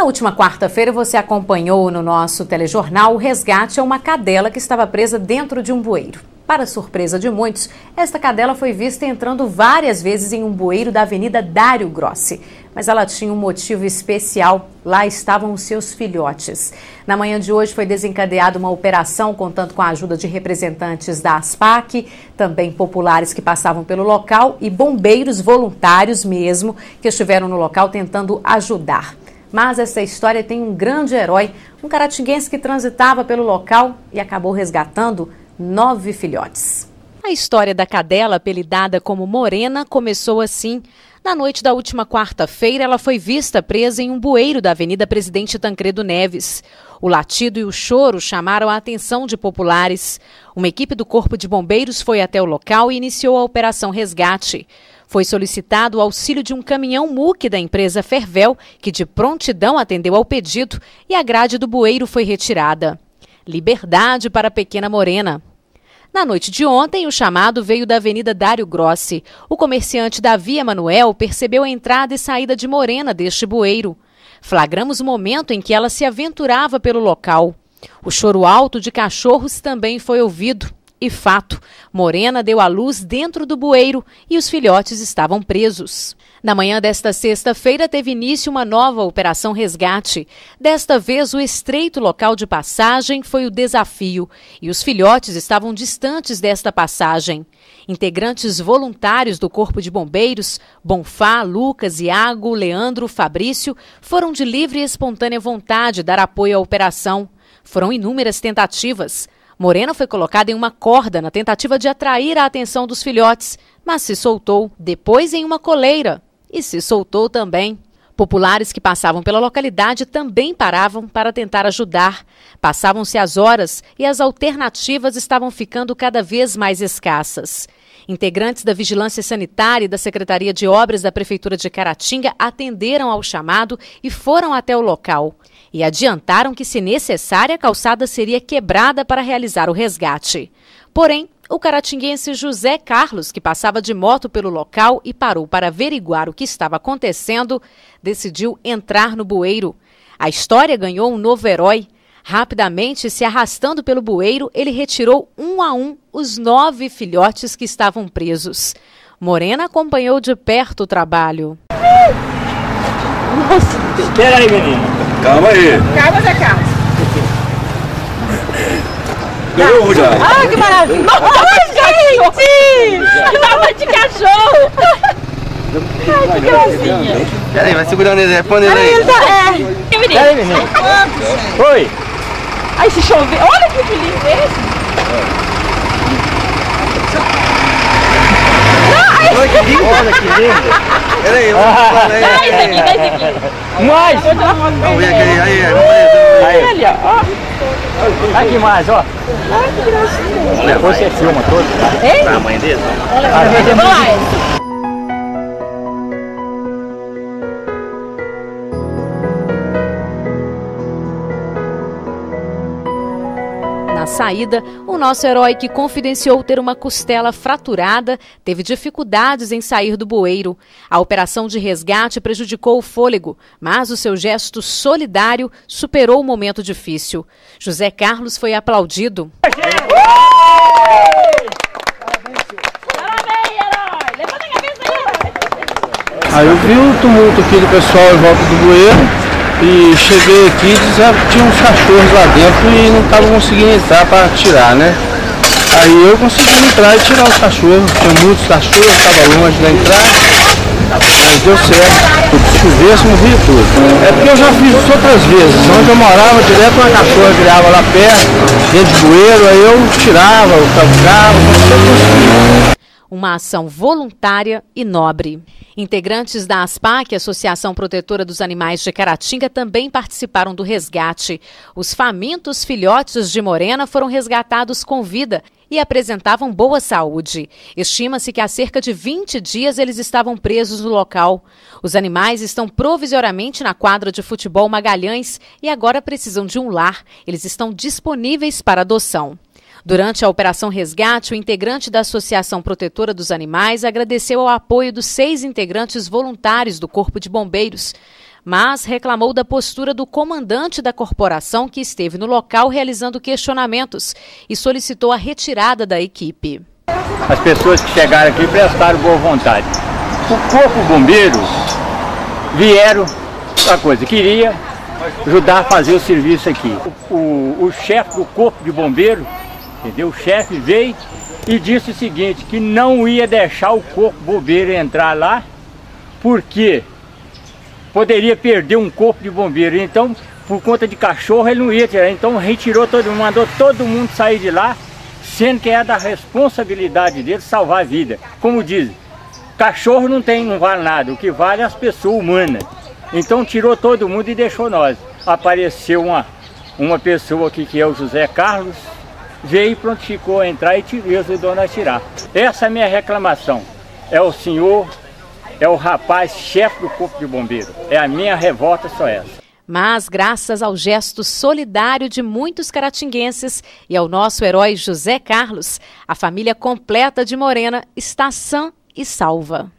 Na última quarta-feira, você acompanhou no nosso telejornal o resgate a uma cadela que estava presa dentro de um bueiro. Para surpresa de muitos, esta cadela foi vista entrando várias vezes em um bueiro da Avenida Dário Grossi. Mas ela tinha um motivo especial. Lá estavam os seus filhotes. Na manhã de hoje foi desencadeada uma operação contando com a ajuda de representantes da ASPAC, também populares que passavam pelo local e bombeiros voluntários mesmo que estiveram no local tentando ajudar. Mas essa história tem um grande herói, um caratinguense que transitava pelo local e acabou resgatando nove filhotes. A história da cadela, apelidada como Morena, começou assim. Na noite da última quarta-feira, ela foi vista presa em um bueiro da Avenida Presidente Tancredo Neves. O latido e o choro chamaram a atenção de populares. Uma equipe do Corpo de Bombeiros foi até o local e iniciou a Operação Resgate. Foi solicitado o auxílio de um caminhão MUC da empresa Fervel, que de prontidão atendeu ao pedido e a grade do bueiro foi retirada. Liberdade para a pequena Morena. Na noite de ontem, o chamado veio da Avenida Dário Grossi. O comerciante Davi Emanuel percebeu a entrada e saída de Morena deste bueiro. Flagramos o momento em que ela se aventurava pelo local. O choro alto de cachorros também foi ouvido. E fato, Morena deu à luz dentro do bueiro e os filhotes estavam presos. Na manhã desta sexta-feira teve início uma nova operação resgate. Desta vez, o estreito local de passagem foi o desafio e os filhotes estavam distantes desta passagem. Integrantes voluntários do Corpo de Bombeiros, Bonfá, Lucas, Iago, Leandro, Fabrício, foram de livre e espontânea vontade dar apoio à operação. Foram inúmeras tentativas. Morena foi colocada em uma corda na tentativa de atrair a atenção dos filhotes, mas se soltou, depois em uma coleira, e se soltou também. Populares que passavam pela localidade também paravam para tentar ajudar. Passavam-se as horas e as alternativas estavam ficando cada vez mais escassas. Integrantes da Vigilância Sanitária e da Secretaria de Obras da Prefeitura de Caratinga atenderam ao chamado e foram até o local. E adiantaram que, se necessária, a calçada seria quebrada para realizar o resgate. Porém, o caratinguense José Carlos, que passava de moto pelo local e parou para averiguar o que estava acontecendo, decidiu entrar no bueiro. A história ganhou um novo herói. Rapidamente, se arrastando pelo bueiro, ele retirou um a um os nove filhotes que estavam presos. Morena acompanhou de perto o trabalho. Nossa, espera aí, menino. Calma aí. Calma, Zé Carlos. Ganhou um já. Ah, que maravilha. Nossa, gente! Tava de cachorro. Ai, que gracinha. Peraí, vai segurando ele, responde ele aí. Ele tá, é. Pera aí, menino. Oi. Ai, se chover. Olha que lindo esse. Olha que lindo. Olha que lindo. Peraí. Dá esse aqui, dá esse aqui. Mais! Vamos ver aqui, aí, aí, ver. Olha, ó. aqui mais, ó. Ai, que gracinha. Depois você filma todo, tá? Hein? Tamanho dele? Vamos lá. Na saída, o nosso herói que confidenciou ter uma costela fraturada teve dificuldades em sair do bueiro. A operação de resgate prejudicou o fôlego, mas o seu gesto solidário superou o momento difícil. José Carlos foi aplaudido. Aí eu vi o tumulto aqui do pessoal em volta do bueiro e cheguei aqui e que tinha uns cachorros lá dentro e não estava conseguindo entrar para tirar, né? Aí eu consegui entrar e tirar os cachorros, tinha muitos cachorros, estava longe da entrada, mas deu certo. Se chovesse, morria tudo. É porque eu já fiz isso outras vezes, onde eu morava direto uma cachorra criava lá perto, dentro de bueiro, aí eu tirava, eu cavucava, eu conseguia. Uma ação voluntária e nobre. Integrantes da ASPAC, Associação Protetora dos Animais de Caratinga, também participaram do resgate. Os famintos filhotes de Morena foram resgatados com vida e apresentavam boa saúde. Estima-se que há cerca de 20 dias eles estavam presos no local. Os animais estão provisoriamente na quadra de futebol Magalhães e agora precisam de um lar. Eles estão disponíveis para adoção. Durante a Operação Resgate, o integrante da Associação Protetora dos Animais agradeceu ao apoio dos seis integrantes voluntários do Corpo de Bombeiros. mas reclamou da postura do comandante da corporação que esteve no local realizando questionamentos e solicitou a retirada da equipe. As pessoas que chegaram aqui prestaram boa vontade. O corpo bombeiro vieram a coisa, queria ajudar a fazer o serviço aqui. O, o, o chefe do corpo de bombeiro, entendeu? O chefe veio e disse o seguinte, que não ia deixar o corpo bombeiro entrar lá, porque poderia perder um corpo de bombeiro. Então, por conta de cachorro, ele não ia tirar. Então, retirou todo mundo, mandou todo mundo sair de lá, sendo que é da responsabilidade dele salvar a vida. Como dizem, cachorro não tem, não vale nada, o que vale é as pessoas humanas. Então tirou todo mundo e deixou nós. Apareceu uma, uma pessoa aqui que é o José Carlos, veio e prontificou a entrar e ajudou nós a tirar. Essa é a minha reclamação. É o senhor, é o rapaz chefe do Corpo de Bombeiro. É a minha revolta só essa. Mas, graças ao gesto solidário de muitos caratinguenses e ao nosso herói José Carlos, a família completa de Morena está sã e salva.